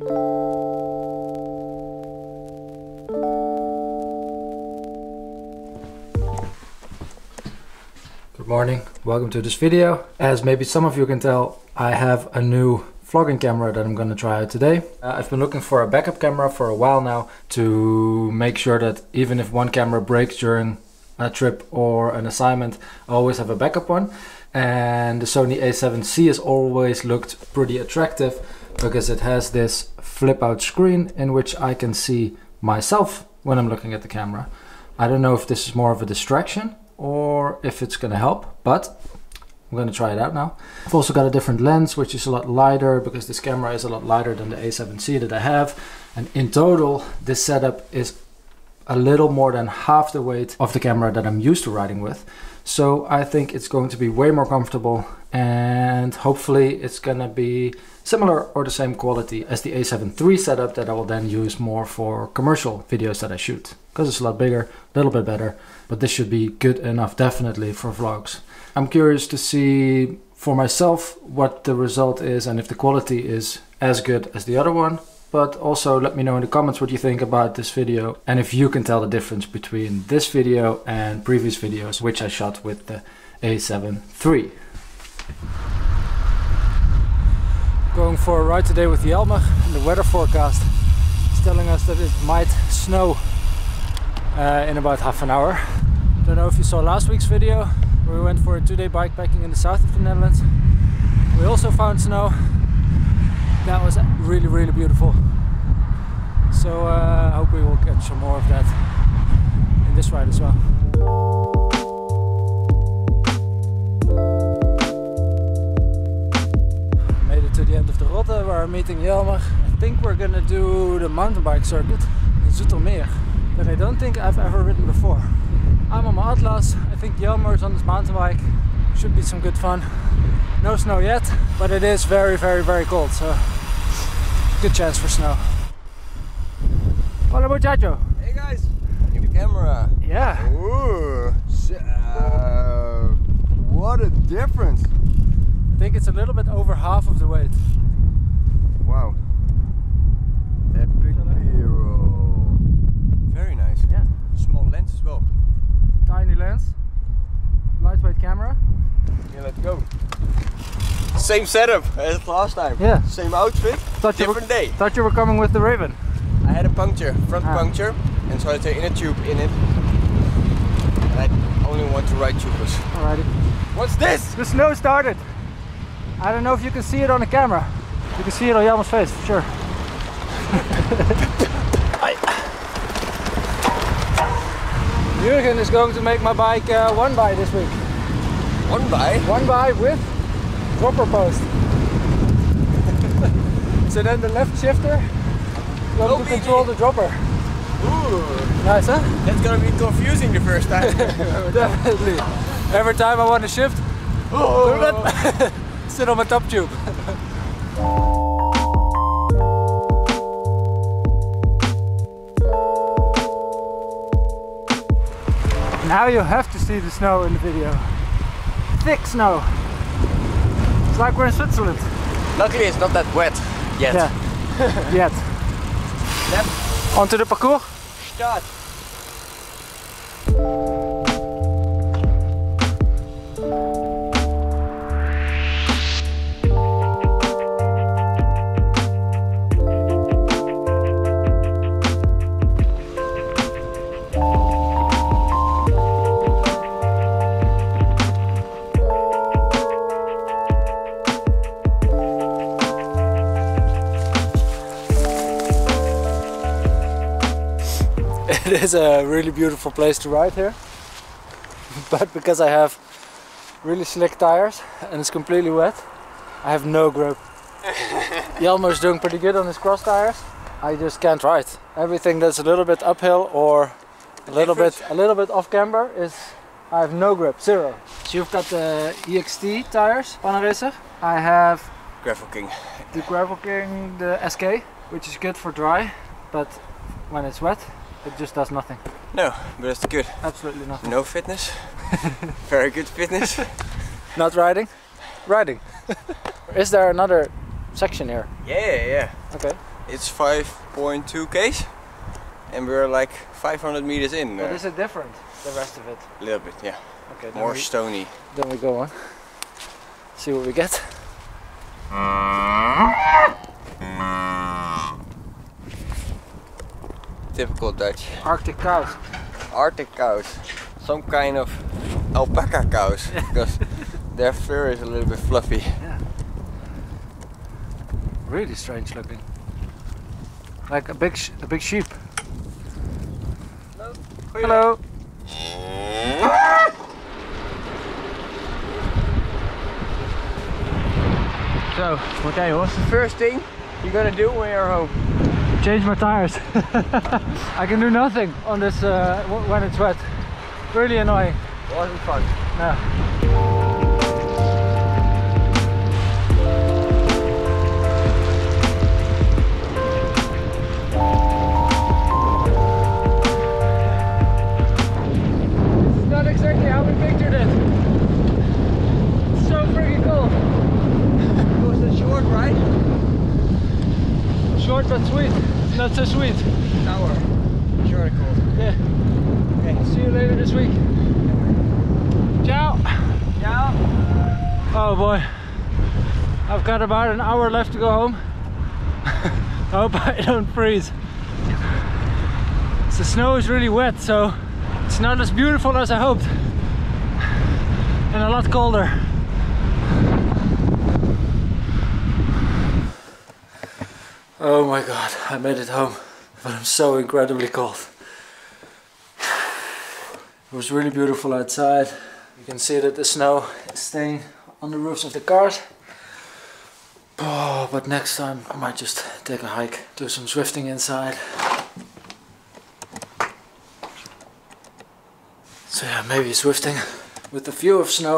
Good morning, welcome to this video. As maybe some of you can tell, I have a new vlogging camera that I'm gonna try out today. Uh, I've been looking for a backup camera for a while now to make sure that even if one camera breaks during a trip or an assignment, I always have a backup one. And the Sony a7C has always looked pretty attractive because it has this flip out screen in which I can see myself when I'm looking at the camera. I don't know if this is more of a distraction or if it's gonna help, but I'm gonna try it out now. I've also got a different lens, which is a lot lighter because this camera is a lot lighter than the A7 III that I have. And in total, this setup is a little more than half the weight of the camera that I'm used to riding with. So I think it's going to be way more comfortable and hopefully it's gonna be similar or the same quality as the A7 III setup that I will then use more for commercial videos that I shoot because it's a lot bigger, a little bit better, but this should be good enough definitely for vlogs. I'm curious to see for myself what the result is and if the quality is as good as the other one. But also let me know in the comments what you think about this video and if you can tell the difference between this video and previous videos which I shot with the A7 III. Going for a ride today with Jelmer and the weather forecast is telling us that it might snow uh, in about half an hour. Don't know if you saw last week's video where we went for a two-day bikepacking in the south of the Netherlands. We also found snow. That was really really beautiful. So uh, I uh, hope we will get some more of that in this ride as well. The end of where I'm meeting Jelmer. I think we're gonna do the mountain bike circuit in Zoetermeer that I don't think I've ever ridden before. I'm on my Atlas, I think Jelmer is on his mountain bike. Should be some good fun. No snow yet, but it is very, very, very cold, so good chance for snow. Hola muchacho. Hey guys, new camera. Yeah. Ooh, uh, what a difference. I think it's a little bit over half of the weight. Wow. Epic hero. Very nice. Yeah. Small lens as well. Tiny lens. Lightweight camera. Yeah, let's go. Same setup as last time. Yeah. Same outfit, thought different were, day. Thought you were coming with the Raven. I had a puncture, front ah. puncture, and so I had an inner tube in it. And I only want to ride tubeless. Alrighty. What's this? The snow started. I don't know if you can see it on the camera. You can see it on Jelmer's face, for sure. Jurgen is going to make my bike uh, one by this week. One by? One by with dropper post. so then the left shifter going no to control the dropper. Ooh. Nice, huh? That's gonna be confusing the first time. Definitely. Every time I want to shift, oh. sit on my top tube. Now you have to see the snow in the video. Thick snow. It's like we're in Switzerland. Luckily it's not that wet yet. Yeah. yet. Yep. Onto the parcours? Start. it is a really beautiful place to ride here. But because I have really slick tires and it's completely wet I have no grip. Jelmer's doing pretty good on his cross tires. I just can't ride. Everything that's a little bit uphill or a little bit a little bit off camber is I have no grip zero. So you've got the EXT tires Panaracer I have Gravel King. the Gravel King the SK which is good for dry but when it's wet it just does nothing. No, but it's good. Absolutely nothing. No fitness. Very good fitness. Not riding? Riding. Is there another section here? Yeah, yeah, Okay. it's 5.2 k's, and we're like 500 meters in. But uh, is it different, the rest of it? a little bit, yeah. Okay, More we, stony. then we go on. See what we get. Typical Dutch. Arctic cows. Arctic cows. Some kind of alpaca cows, because their fur is a little bit fluffy. Yeah. Really strange looking. Like a big, sh- a big sheep. Hello. Hello. So, Martijn, what's the first thing you're gonna do when you're home? Change my tires. I can do nothing on this uh, w- when it's wet. Really annoying. Wasn't fun. No. Not so sweet. Short and cool. Yeah. Okay. See you later this week. Ciao. Ciao. Oh boy. I've got about an hour left to go home. I hope I don't freeze. The snow is really wet, so it's not as beautiful as I hoped. And a lot colder. Oh my god, I made it home. But I'm so incredibly cold. It was really beautiful outside. You can see that the snow is staying on the roofs of the cars. Oh, but next time I might just take a hike, do some zwifting inside. So yeah, maybe zwifting with the view of snow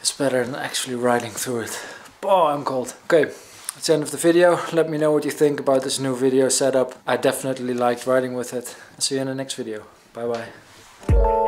is better than actually riding through it. Oh, I'm cold. Okay, that's the end of the video. Let me know what you think about this new video setup. I definitely liked riding with it. See you in the next video. Bye bye.